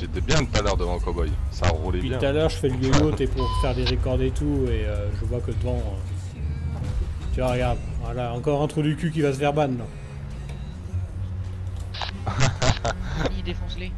J'étais bien tout à l'heure devant cowboy. Ça roulait Depuis bien. tout à l'heure, je fais le yo-yo, t'es pour faire des records et tout, et euh, je vois que devant. Euh, tu vois, regarde, voilà, encore un trou du cul qui va se faire ban. Il défonce les.